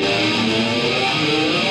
Yeah.